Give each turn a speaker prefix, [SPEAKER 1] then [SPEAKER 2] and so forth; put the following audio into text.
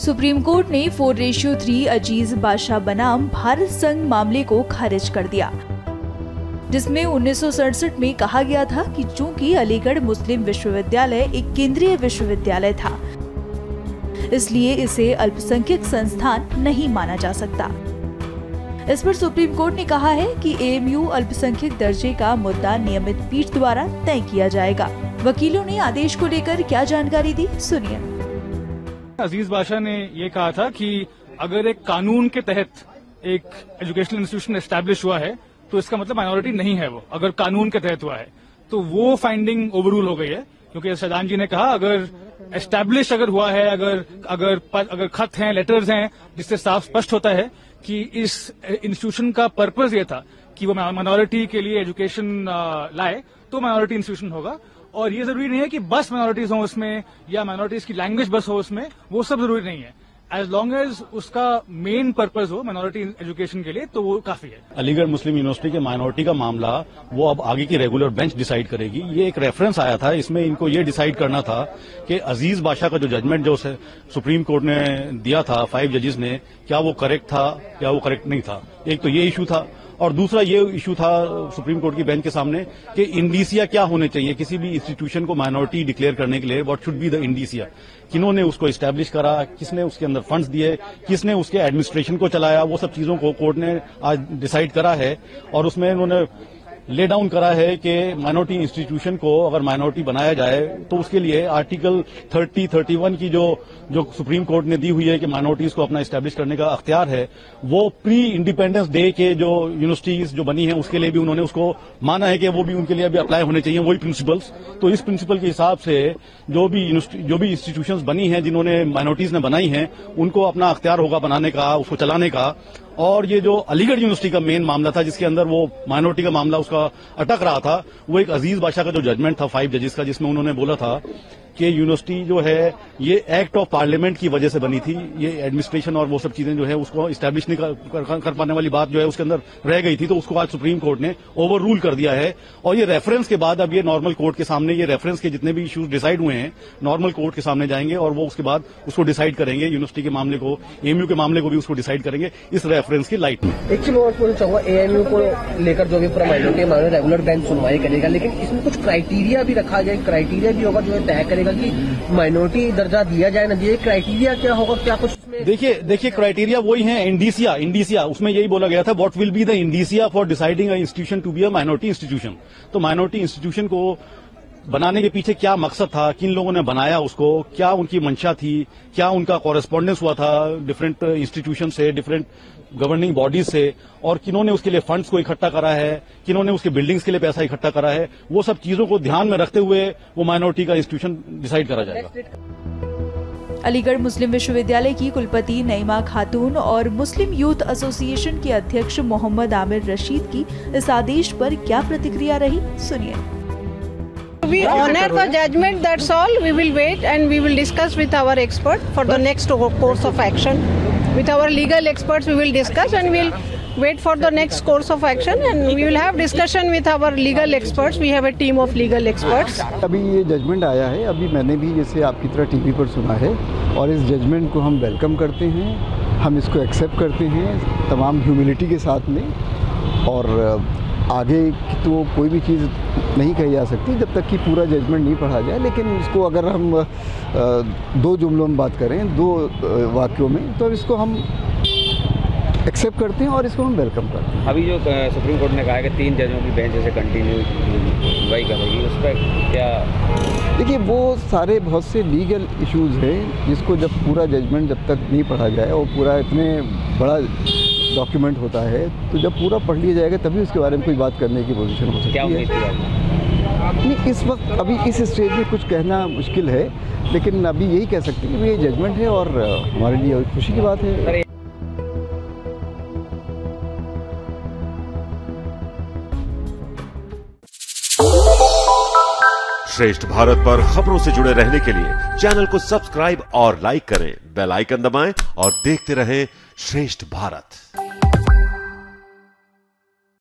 [SPEAKER 1] Supreme court ने four ratio three Aziz Badshah बनाम भारत संघ मामले को खारिज कर दिया, जिसमें उन्नीस सौ सड़सठ में कहा गया था कि चूँकि अलीगढ़ मुस्लिम विश्वविद्यालय एक केंद्रीय विश्वविद्यालय था, इसलिए इसे अल्पसंख्यक संस्थान नहीं माना जा सकता। इस पर सुप्रीम कोर्ट ने कहा है कि एएमयू अल्पसंख्यक दर्जे का मुद्दा नियमित पीठ द्वारा तय किया जाएगा। वकीलों ने आदेश को लेकर क्या जानकारी दी? सुनिए।
[SPEAKER 2] अज़ीज़ बादशाह ने ये कहा था कि अगर एक कानून के तहत एक एजुकेशनल इंस्टीट्यूशन एस्टेब्लिश हुआ है तो इसका मतलब माइनॉरिटी नहीं है वो। अगर कानून के तहत हुआ है तो वो फाइंडिंग ओवररूल हो गई है। क्योंकि सैदान जी ने कहा, अगर एस्टैब्लिश अगर हुआ है, अगर अगर अगर खत हैं लेटर्स हैं, जिससे साफ़ स्पष्ट होता है कि इस इंस्टीट्यूशन का पर्पज ये था कि वो माइनॉरिटी के लिए एजुकेशन लाए तो माइनॉरिटी इंस्टीट्यूशन होगा। और ये ज़रूरी नहीं है कि बस माइनॉरिटीज हो उसमें, या माइनॉरिटीज की लैंग्वेज बस हो उसमें, वो सब ज़रूरी नहीं है। एज लॉन्ग एज उसका मेन पर्पज हो माइनॉरिटी एजुकेशन के लिए तो वो काफ़ी है।
[SPEAKER 3] अलीगढ़ मुस्लिम यूनिवर्सिटी के माइनॉरिटी का मामला, वो अब आगे की रेगुलर बेंच डिसाइड करेगी। ये एक रेफरेंस आया था, इसमें इनको ये डिसाइड करना था कि अज़ीज़ बादशाह का जो जजमेंट जो सुप्रीम कोर्ट ने दिया था फाइव जजेस ने, क्या वो करेक्ट था, क्या वो करेक्ट नहीं था? एक तो ये इशू था और दूसरा ये इशू था सुप्रीम कोर्ट की बेंच के सामने कि इंडीसिया क्या होने चाहिए? किसी भी इंस्टीट्यूशन को माइनॉरिटी डिक्लेयर करने के लिए what should be the indicia किन्होंने उसको इस्टेब्लिश करा? किसने उसके अंदर फंड्स दिए? किसने उसके एडमिनिस्ट्रेशन को चलाया? वो सब चीज़ों को कोर्ट ने आज डिसाइड करा है और उसमें उन्होंने ले डाउन करा है कि माइनॉरिटी इंस्टीट्यूशन को अगर माइनॉरिटी बनाया जाए तो उसके लिए आर्टिकल 30 31 की जो जो सुप्रीम कोर्ट ने दी हुई है कि माइनॉरिटीज को अपना स्टैब्लिश करने का अख्तियार है, वो प्री इंडिपेंडेंस डे के जो यूनिवर्सिटीज जो बनी है, उसके लिए भी उन्होंने उसको माना है कि वो भी उनके लिए भी अप्लाई होने चाहिए, वही प्रिंसिपल्स तो इस प्रिंसिपल के हिसाब से जो भी जो भी इंस्टीट्यूशन बनी है, जिन्होंने माइनॉरिटीज ने बनाई हैं, उनको अपना अख्तियार होगा बनाने का, उसको चलाने का। और ये जो अलीगढ़ यूनिवर्सिटी का मेन मामला था, जिसके अंदर वो माइनॉरिटी का मामला उसका अटक रहा था, वो एक अज़ीज़ बादशाह का जो जजमेंट था फाइव जजेस का, जिसमें उन्होंने बोला था कि यूनिवर्सिटी जो है ये एक्ट ऑफ़ पार्लियामेंट की वजह से बनी थी। ये एडमिनिस्ट्रेशन और वो सब चीज़ें जो है उसको इस्टेब्लिश नहीं कर, कर, कर पाने वाली बात जो है उसके अंदर रह गई थी तो उसको आज सुप्रीम कोर्ट ने ओवर रूल कर दिया है। और ये रेफरेंस के बाद अब ये नॉर्मल कोर्ट के सामने ये रेफरेंस के जितने भी इश्यूज़ डिसाइड हुए हैं नॉर्मल कोर्ट के सामने जाएँगे और वो उसके बाद उसको डिसाइड करेंगे यूनिवर्सिटी के मामले को एएमयू के मामले को भी उसको डिसाइड करेंगे इस रेफरेंस की लाइट में।
[SPEAKER 4] एएमयू को लेकर जो भी पूरा रेगुलर बेंच सुनवाई करेगा लेकिन इसमें कुछ क्राइटेरिया भी रखा जाए क्राइटेरिया भी होगा जो तय करेगा कि माइनॉरिटी दर्जा दिया जाए ना दिए क्राइटेरिया क्या होगा, क्या कुछ
[SPEAKER 3] देखिए देखिए क्राइटेरिया वही है इंडीसिया इंडीसिया उसमें यही बोला गया था what will be the indicia for deciding institution to be a minority institution तो माइनॉरिटी इंस्टीट्यूशन को बनाने के पीछे क्या मकसद था? किन लोगों ने बनाया उसको? क्या उनकी मंशा थी? क्या उनका कॉरेस्पॉन्डेंस हुआ था डिफरेंट इंस्टीट्यूशन से डिफरेंट गवर्निंग बॉडीज से? और किन्होंने उसके लिए फंड्स को इकट्ठा करा है? किन्होंने उसके बिल्डिंग्स के लिए पैसा इकट्ठा करा है? वो सब चीज़ों को ध्यान में रखते हुए वो माइनॉरिटी का इंस्टीट्यूशन डिसाइड करा जाएगा।
[SPEAKER 1] अलीगढ़ मुस्लिम विश्वविद्यालय की कुलपति नईमा खातून और मुस्लिम यूथ एसोसिएशन के अध्यक्ष मोहम्मद आमिर रशीद की इस आदेश पर क्या प्रतिक्रिया रही? सुनिए।
[SPEAKER 5] We honor the judgment, that's all. We will wait and we will discuss with our expert for the next course of action. With our legal experts, we will discuss and we'll wait for the next course of action and we will have discussion with our legal experts. We have a team of legal experts.
[SPEAKER 6] अभी ये judgement आया है अभी मैंने भी जैसे आपकी तरह टीवी पर सुना है और इस जजमेंट को हम वेलकम करते हैं हम इसको एक्सेप्ट करते हैं तमाम ह्यूमिलिटी के साथ में और आगे तो कोई भी चीज़ नहीं कही जा सकती जब तक कि पूरा जजमेंट नहीं पढ़ा जाए। लेकिन इसको अगर हम दो जुमलों में बात करें दो वाक्यों में तो इसको हम एक्सेप्ट करते हैं और इसको हम वेलकम करते हैं।
[SPEAKER 7] अभी जो सुप्रीम कोर्ट ने कहा है कि तीन जजों की बेंच से कंटिन्यू सुनवाई करेगी उस पर क्या
[SPEAKER 6] देखिए वो सारे बहुत से लीगल इश्यूज़ हैं जिसको जब पूरा जजमेंट जब तक नहीं पढ़ा जाए और पूरा इतने बड़ा डॉक्यूमेंट होता है तो जब पूरा पढ़ लिया जाएगा तभी उसके बारे में कोई बात करने की पोजीशन हो सकती है। नहीं इस वक्त अभी इस स्टेज में कुछ कहना मुश्किल है लेकिन अभी यही कह सकते हैं कि ये जजमेंट है और हमारे लिए खुशी की बात है।
[SPEAKER 8] श्रेष्ठ भारत पर खबरों से जुड़े रहने के लिए चैनल को सब्सक्राइब और लाइक करें। बेल आइकन दबाएँ और देखते रहें श्रेष्ठ भारत।